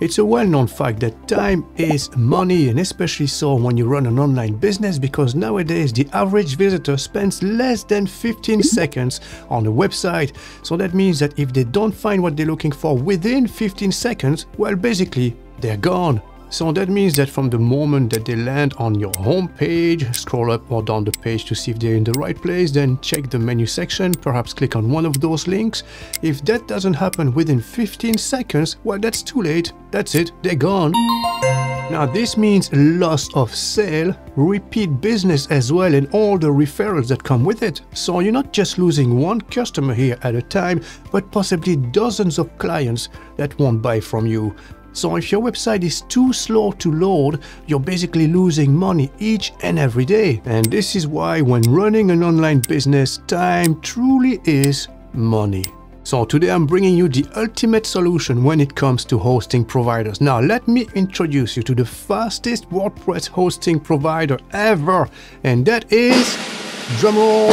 It's a well-known fact that time is money and especially so when you run an online business because nowadays the average visitor spends less than 15 seconds on a website. So that means that if they don't find what they're looking for within 15 seconds, well basically they're gone. So that means that from the moment that they land on your home page, scroll up or down the page to see if they're in the right place, then check the menu section, perhaps click on one of those links. If that doesn't happen within 15 seconds, well that's too late, that's it, they're gone. Now this means loss of sale, repeat business as well and all the referrals that come with it. So you're not just losing one customer here at a time, but possibly dozens of clients that won't buy from you. So if your website is too slow to load, you're basically losing money each and every day. And this is why when running an online business, time truly is money. So today I'm bringing you the ultimate solution when it comes to hosting providers. Now let me introduce you to the fastest WordPress hosting provider ever and that is, drumroll,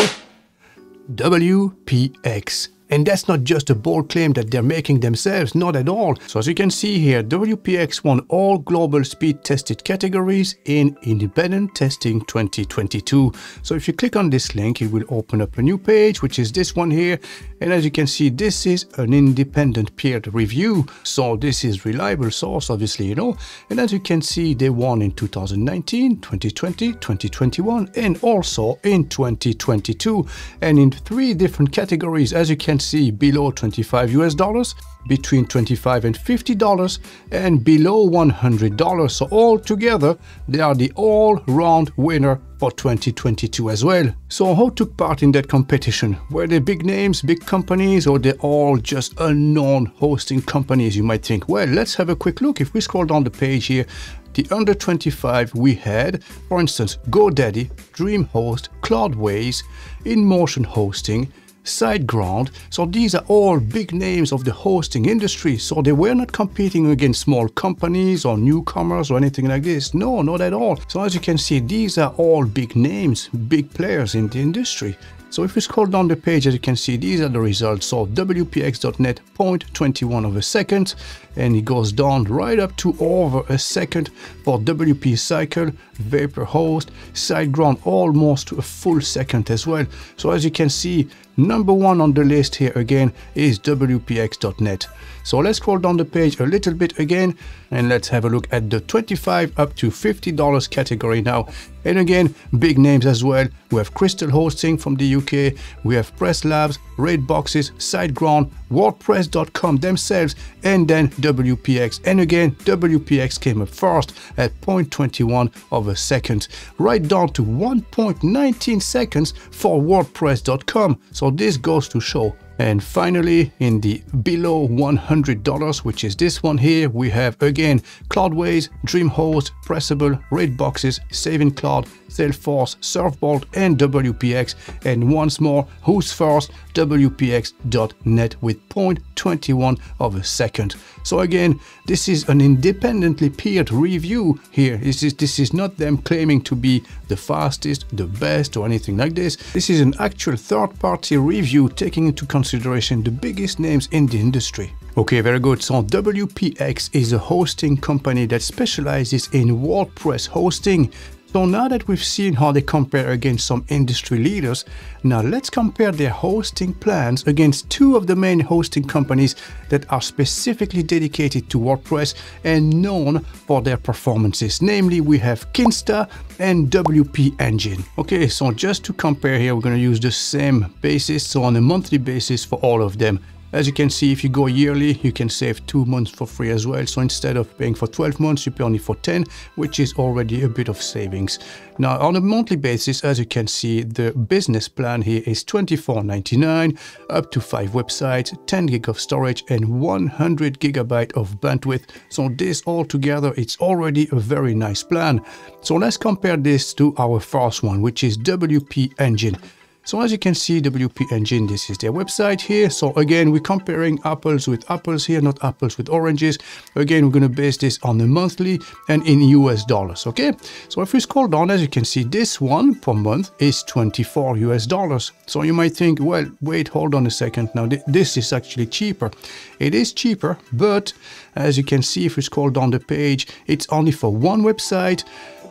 WPX. And that's not just a bold claim that they're making themselves, not at all. So as you can see here, WPX won all global speed tested categories in Independent Testing 2022. So if you click on this link, it will open up a new page, which is this one here. And as you can see, this is an independent peer review. So this is reliable source, obviously, you know. And as you can see, they won in 2019, 2020, 2021, and also in 2022. And in three different categories, as you can can see below 25 US dollars, between 25 and 50 dollars, and below 100 dollars. So all together, they are the all-round winner for 2022 as well. So who took part in that competition? Were they big names, big companies, or they all just unknown hosting companies, you might think? Well, let's have a quick look. If we scroll down the page here, the under 25 we had, for instance, GoDaddy, DreamHost, Cloudways, InMotion Hosting, SiteGround. So these are all big names of the hosting industry. So they were not competing against small companies or newcomers or anything like this. No, not at all. So as you can see, these are all big names, big players in the industry. So if we scroll down the page, as you can see, these are the results. So WPX.net 0.21 of a second, and it goes down right up to over a second for WP Cycle, Vapor Host, SiteGround almost to a full second as well. So as you can see, number one on the list here again is WPX.net. So let's scroll down the page a little bit again and let's have a look at the 25 up to $50 category now. And again, big names as well. We have Krystal Hosting from the UK, we have Press Labs, Raid Boxes, SiteGround, WordPress.com themselves, and then WPX. And again, WPX came up first at 0.21 of a second, right down to 1.19 seconds for WordPress.com. So this goes to show and finally, in the below $100, which is this one here, we have again Cloudways, DreamHost, Pressable, Raidboxes, Saving Cloud, Salesforce, Servebolt, and WPX. And once more, who's first? WPX.net with 0.21 of a second. So again, this is an independently peered review here. This is, this is not them claiming to be the fastest, the best, or anything like this. This is an actual third-party review taking into consideration the biggest names in the industry. Okay, very good. So WPX is a hosting company that specializes in WordPress hosting. So now that we've seen how they compare against some industry leaders, now let's compare their hosting plans against two of the main hosting companies that are specifically dedicated to WordPress and known for their performances. Namely, we have Kinsta and WP Engine. Okay, so just to compare here, we're going to use the same basis, so on a monthly basis for all of them. As you can see, if you go yearly, you can save two months for free as well. So instead of paying for 12 months, you pay only for 10, which is already a bit of savings. Now, on a monthly basis, as you can see, the business plan here is $24.99, up to five websites, 10 gig of storage, and 100 gigabyte of bandwidth. So this all together, it's already a very nice plan. So let's compare this to our first one, which is WP Engine. So as you can see, WP Engine, this is their website here. So again, we're comparing apples with apples here, not apples with oranges. Again, we're going to base this on the monthly and in US dollars, okay? So if we scroll down, as you can see, this one per month is 24 US dollars. So you might think, well, wait, hold on a second. Now, th this is actually cheaper. It is cheaper, but as you can see, if we scroll down the page, it's only for one website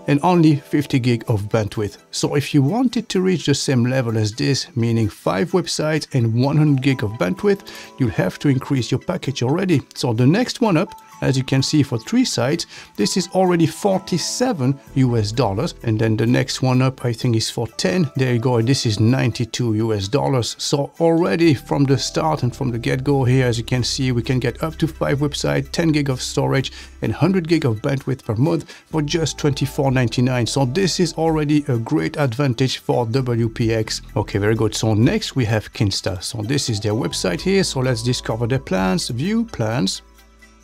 and only 50 gig of bandwidth. So if you wanted to reach the same level as this, meaning 5 websites and 100 gig of bandwidth, you'll have to increase your package already. So the next one up as you can see for three sites, this is already 47 US dollars. And then the next one up, I think is for 10. There you go. This is 92 US dollars. So already from the start and from the get-go here, as you can see, we can get up to five websites, 10 gig of storage and 100 gig of bandwidth per month for just 24.99. So this is already a great advantage for WPX. Okay, very good. So next we have Kinsta. So this is their website here. So let's discover their plans, view plans.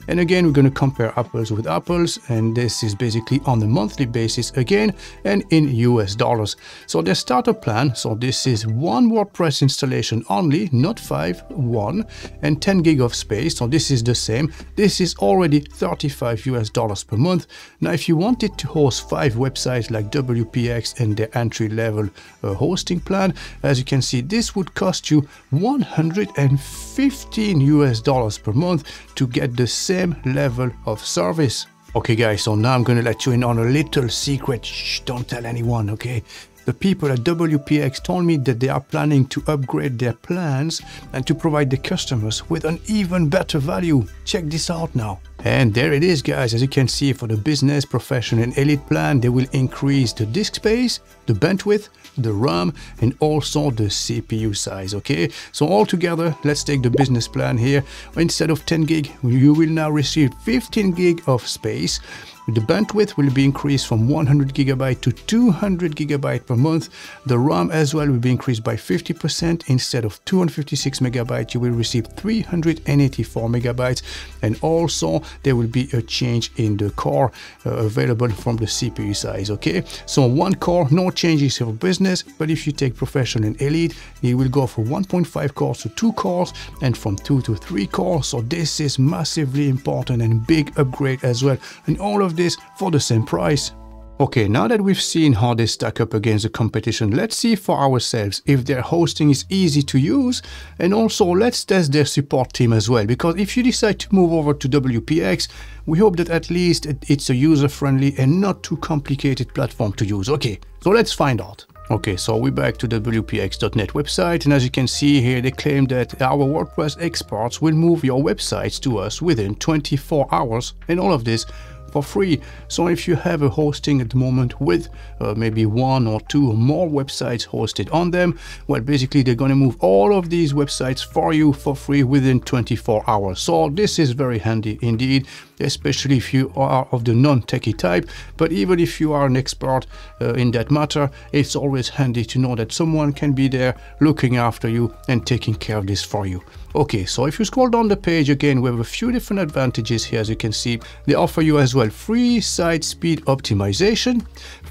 And again, we're going to compare apples with apples. And this is basically on a monthly basis again and in US dollars. So the starter plan, so this is one WordPress installation only, not five, one, and 10 gig of space. So this is the same. This is already 35 US dollars per month. Now, if you wanted to host five websites like WPX and the entry level uh, hosting plan, as you can see, this would cost you 115 US dollars per month to get the same level of service. Okay guys, so now I'm gonna let you in on a little secret. Shh, don't tell anyone, okay? The people at WPX told me that they are planning to upgrade their plans and to provide the customers with an even better value. Check this out now. And there it is guys, as you can see for the business, professional and elite plan, they will increase the disk space, the bandwidth, the RAM and also the CPU size, okay? So all together, let's take the business plan here. Instead of 10 gig, you will now receive 15 gig of space the bandwidth will be increased from 100 gigabyte to 200 gigabyte per month. The RAM as well will be increased by 50%. Instead of 256 megabyte, you will receive 384 megabytes. And also there will be a change in the core uh, available from the CPU size. Okay, so one core, no changes for business. But if you take professional and elite, you will go from 1.5 cores to two cores and from two to three cores. So this is massively important and big upgrade as well. And all of this for the same price. Okay, now that we've seen how they stack up against the competition, let's see for ourselves if their hosting is easy to use and also let's test their support team as well because if you decide to move over to WPX, we hope that at least it's a user-friendly and not too complicated platform to use. Okay, so let's find out. Okay, so we're back to the WPX.net website and as you can see here they claim that our WordPress experts will move your websites to us within 24 hours and all of this for free. So if you have a hosting at the moment with uh, maybe one or two or more websites hosted on them, well, basically they're going to move all of these websites for you for free within 24 hours. So this is very handy indeed, especially if you are of the non-techie type. But even if you are an expert uh, in that matter, it's always handy to know that someone can be there looking after you and taking care of this for you. Okay, so if you scroll down the page again, we have a few different advantages here. As you can see, they offer you as well free site speed optimization,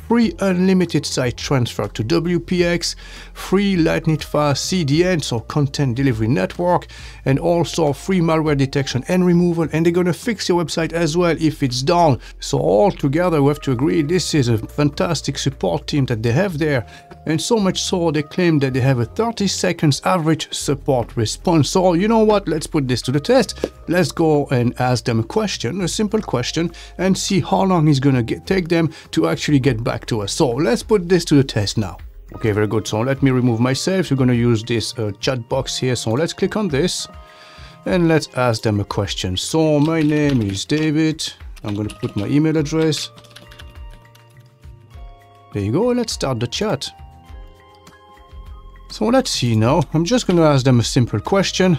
free unlimited site transfer to WPX, free lightning fast CDN, so content delivery network, and also free malware detection and removal. And they're going to fix your website as well if it's down. So all together, we have to agree this is a fantastic support team that they have there. And so much so, they claim that they have a 30 seconds average support response. So you know what? Let's put this to the test. Let's go and ask them a question, a simple question, and see how long it's going to take them to actually get back to us. So let's put this to the test now. Okay, very good. So let me remove myself. We're going to use this uh, chat box here. So let's click on this and let's ask them a question. So my name is David. I'm going to put my email address. There you go. Let's start the chat. So let's see now. I'm just going to ask them a simple question.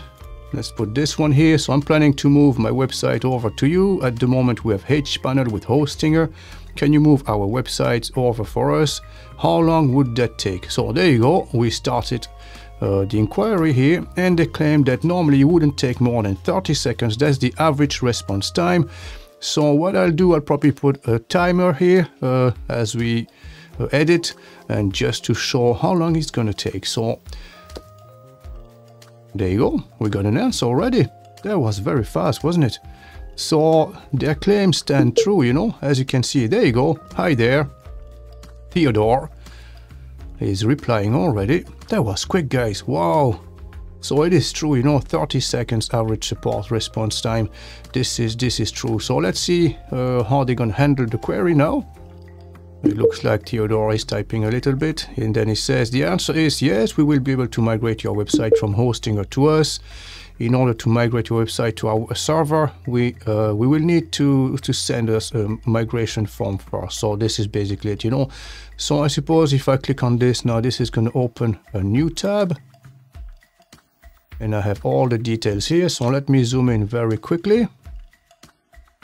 Let's put this one here. So I'm planning to move my website over to you. At the moment we have HPanel with Hostinger. Can you move our websites over for us? How long would that take? So there you go. We started uh, the inquiry here and they claim that normally it wouldn't take more than 30 seconds. That's the average response time. So what I'll do, I'll probably put a timer here uh, as we edit and just to show how long it's going to take. So there you go. We got an answer already. That was very fast, wasn't it? So their claims stand true, you know, as you can see. There you go. Hi there. Theodore is replying already. That was quick, guys. Wow. So it is true, you know, 30 seconds average support response time. This is this is true. So let's see uh, how they're gonna handle the query now. It looks like Theodore is typing a little bit and then he says the answer is yes, we will be able to migrate your website from Hostinger to us. In order to migrate your website to our server, we uh, we will need to to send us a migration form first. So this is basically it, you know. So I suppose if I click on this now, this is going to open a new tab and I have all the details here. So let me zoom in very quickly.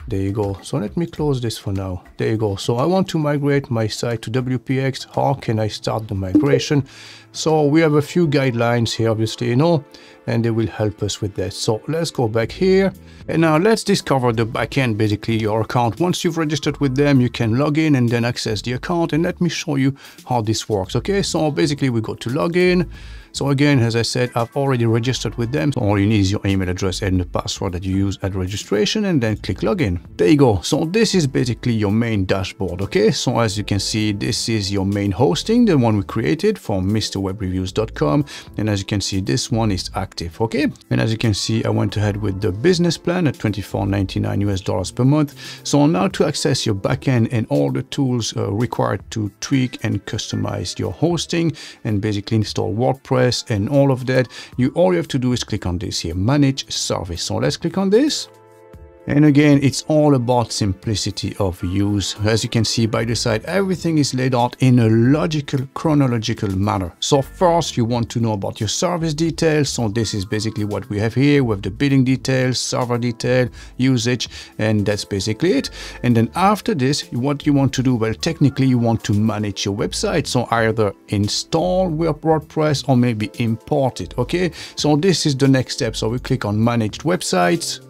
There you go. So let me close this for now. There you go. So I want to migrate my site to WPX. How can I start the migration? So we have a few guidelines here, obviously, you know, and they will help us with that. So let's go back here. And now let's discover the backend, basically your account. Once you've registered with them, you can log in and then access the account. And let me show you how this works. Okay, so basically we go to login. So again, as I said, I've already registered with them. So all you need is your email address and the password that you use at registration and then click login. There you go. So this is basically your main dashboard. Okay, so as you can see, this is your main hosting, the one we created from MrWebReviews.com. And as you can see, this one is active. Okay, and as you can see, I went ahead with the business plan at 24.99 US dollars per month. So now to access your backend and all the tools uh, required to tweak and customize your hosting and basically install WordPress and all of that, you all you have to do is click on this here, manage service. So let's click on this. And again, it's all about simplicity of use. As you can see by the side, everything is laid out in a logical, chronological manner. So first, you want to know about your service details. So this is basically what we have here with the billing details, server detail, usage, and that's basically it. And then after this, what you want to do, well, technically you want to manage your website. So either install WordPress or maybe import it, okay? So this is the next step. So we click on managed websites,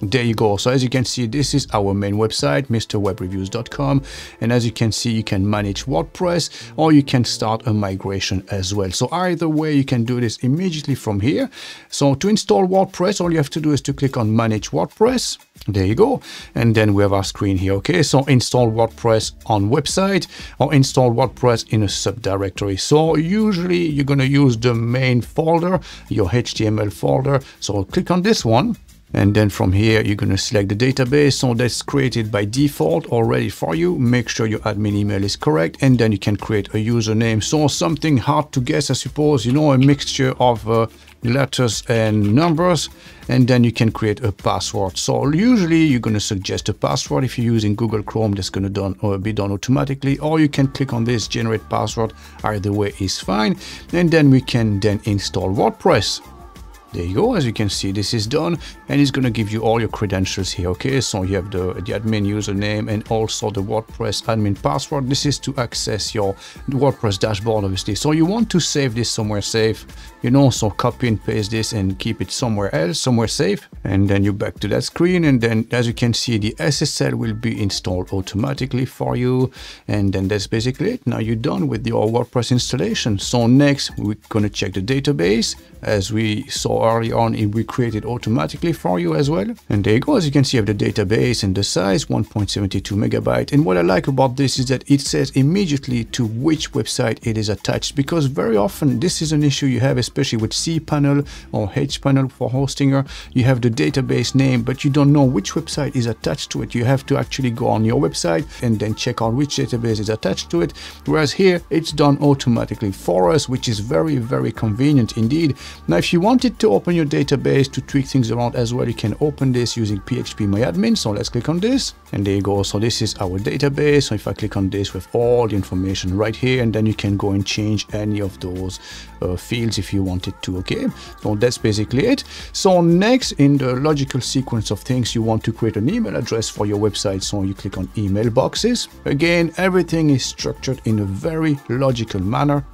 there you go. So as you can see this is our main website mrwebreviews.com and as you can see you can manage wordpress or you can start a migration as well. So either way you can do this immediately from here. So to install wordpress all you have to do is to click on manage wordpress. There you go. And then we have our screen here. Okay. So install wordpress on website or install wordpress in a subdirectory. So usually you're going to use the main folder your html folder. So click on this one and then from here, you're going to select the database. So that's created by default already for you. Make sure your admin email is correct. And then you can create a username. So something hard to guess, I suppose, you know, a mixture of uh, letters and numbers. And then you can create a password. So usually you're going to suggest a password. If you're using Google Chrome, that's going to done, or be done automatically. Or you can click on this generate password. Either way is fine. And then we can then install WordPress. There you go, as you can see, this is done and it's going to give you all your credentials here, okay? So you have the, the admin username and also the WordPress admin password. This is to access your WordPress dashboard, obviously. So you want to save this somewhere safe, you know, so copy and paste this and keep it somewhere else, somewhere safe. And then you back to that screen and then as you can see, the SSL will be installed automatically for you. And then that's basically it. Now you're done with your WordPress installation. So next, we're going to check the database as we saw early on it will create it automatically for you as well. And there you go as you can see you have the database and the size 1.72 megabyte. And what I like about this is that it says immediately to which website it is attached because very often this is an issue you have especially with cPanel or hPanel for Hostinger you have the database name but you don't know which website is attached to it. You have to actually go on your website and then check out which database is attached to it. Whereas here it's done automatically for us which is very very convenient indeed. Now, if you wanted to open your database to tweak things around as well, you can open this using PHP phpMyAdmin. So let's click on this and there you go. So this is our database. So if I click on this with all the information right here, and then you can go and change any of those uh, fields if you wanted to. Okay, so that's basically it. So next in the logical sequence of things, you want to create an email address for your website. So you click on email boxes. Again, everything is structured in a very logical manner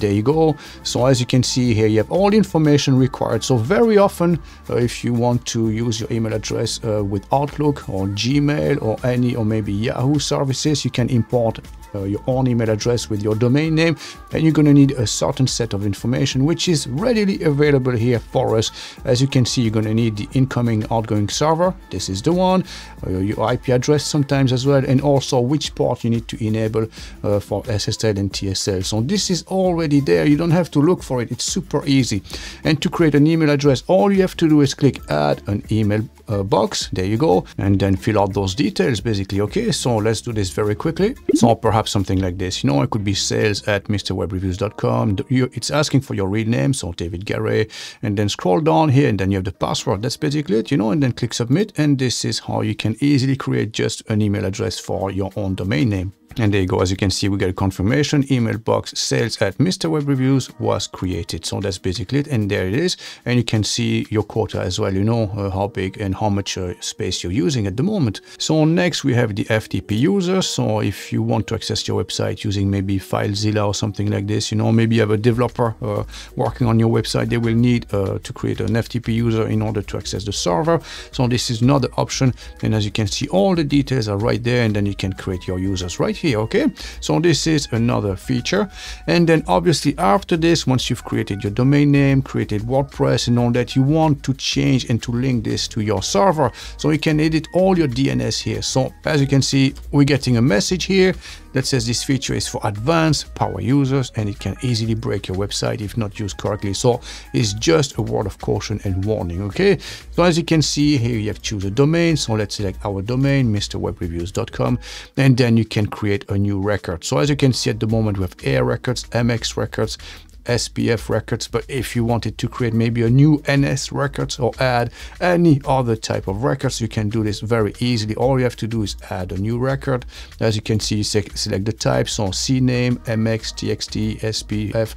there you go. So as you can see here you have all the information required. So very often uh, if you want to use your email address uh, with outlook or gmail or any or maybe yahoo services you can import uh, your own email address with your domain name and you're going to need a certain set of information which is readily available here for us. As you can see you're going to need the incoming outgoing server. This is the one. Uh, your ip address sometimes as well and also which port you need to enable uh, for ssl and tsl so this is already there. You don't have to look for it. It's super easy. And to create an email address all you have to do is click add an email uh, box. There you go. And then fill out those details basically. Okay so let's do this very quickly. So perhaps something like this. You know it could be sales at mrwebreviews.com it's asking for your real name so david Gray, and then scroll down here and then you have the password. That's basically it you know and then click submit. And this is how you can easily create just an email address for your own domain name and there you go. As you can see, we get a confirmation email box sales at Mr. Web Reviews was created. So that's basically it. And there it is. And you can see your quota as well. You know uh, how big and how much uh, space you're using at the moment. So next we have the FTP user. So if you want to access your website using maybe FileZilla or something like this, you know, maybe you have a developer uh, working on your website, they will need uh, to create an FTP user in order to access the server. So this is another option. And as you can see, all the details are right there. And then you can create your users right here here okay? So this is another feature. And then obviously after this once you've created your domain name created wordpress and all that you want to change and to link this to your server. So you can edit all your dns here. So as you can see we're getting a message here that says this feature is for advanced power users and it can easily break your website if not used correctly. So it's just a word of caution and warning, okay? So as you can see here, you have choose a domain. So let's select our domain, mrwebreviews.com, and then you can create a new record. So as you can see at the moment, we have AIR records, MX records, SPF records, but if you wanted to create maybe a new NS records or add any other type of records, you can do this very easily. All you have to do is add a new record. As you can see, select the types, so CNAME, MX, TXT, SPF,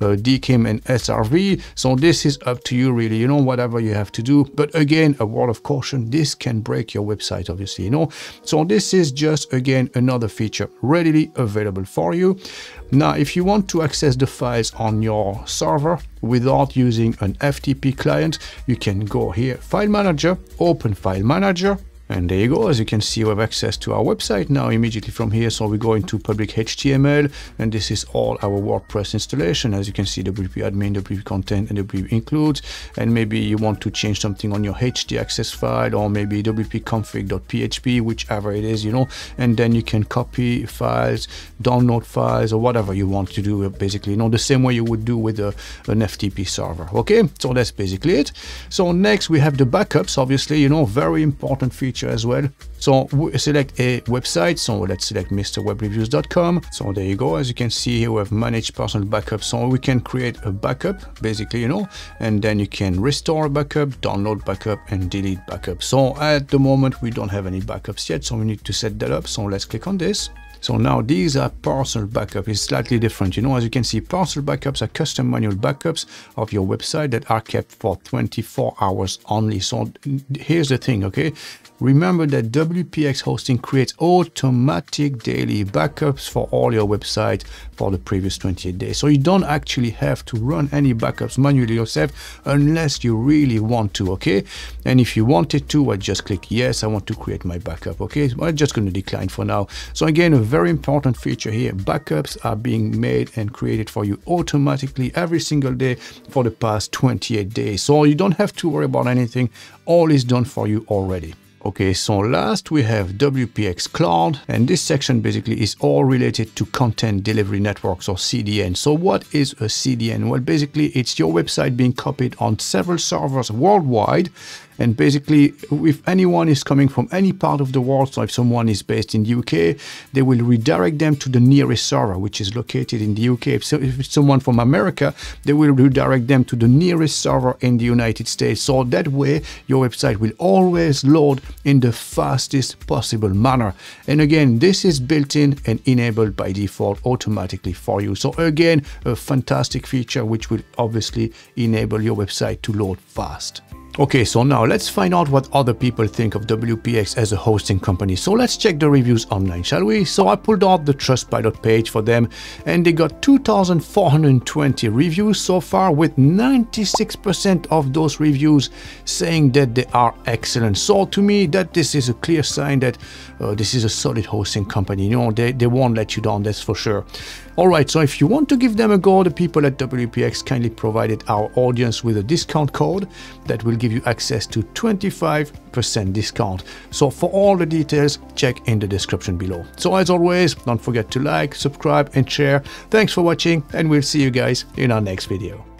uh, DKIM, and SRV. So this is up to you really, you know, whatever you have to do. But again, a word of caution, this can break your website, obviously, you know. So this is just, again, another feature readily available for you. Now, if you want to access the files on your server without using an FTP client, you can go here, File Manager, open File Manager, and there you go, as you can see, we have access to our website now immediately from here. So we go into public HTML, and this is all our WordPress installation. As you can see, WP admin, WP content, and WP includes. And maybe you want to change something on your htaccess file, or maybe WP config.php, whichever it is, you know. And then you can copy files, download files, or whatever you want to do, uh, basically, you know, the same way you would do with a, an FTP server. Okay, so that's basically it. So next we have the backups, obviously, you know, very important feature feature as well. So select a website. So let's select mrwebreviews.com. So there you go. As you can see here, we have managed personal backup. So we can create a backup, basically, you know, and then you can restore backup, download backup, and delete backup. So at the moment, we don't have any backups yet. So we need to set that up. So let's click on this. So now these are partial backup. It's slightly different. You know, as you can see, partial backups are custom manual backups of your website that are kept for 24 hours only. So here's the thing, okay? Remember that WPX hosting creates automatic daily backups for all your website for the previous 28 days. So you don't actually have to run any backups manually yourself unless you really want to, okay? And if you wanted to, I just click yes, I want to create my backup, okay? So I'm just going to decline for now. So again, a very important feature here, backups are being made and created for you automatically every single day for the past 28 days. So you don't have to worry about anything. All is done for you already. Okay, so last we have WPX Cloud, and this section basically is all related to content delivery networks or CDN. So what is a CDN? Well, basically it's your website being copied on several servers worldwide and basically, if anyone is coming from any part of the world, so if someone is based in the UK, they will redirect them to the nearest server, which is located in the UK. If, so, if it's someone from America, they will redirect them to the nearest server in the United States. So that way, your website will always load in the fastest possible manner. And again, this is built in and enabled by default automatically for you. So again, a fantastic feature which will obviously enable your website to load fast. Okay, so now let's find out what other people think of WPX as a hosting company. So let's check the reviews online, shall we? So I pulled out the Trustpilot page for them and they got 2,420 reviews so far with 96% of those reviews saying that they are excellent. So to me, that this is a clear sign that uh, this is a solid hosting company. You know, they, they won't let you down, that's for sure. Alright, so if you want to give them a go, the people at WPX kindly provided our audience with a discount code that will give you access to 25% discount. So for all the details, check in the description below. So as always, don't forget to like, subscribe and share. Thanks for watching and we'll see you guys in our next video.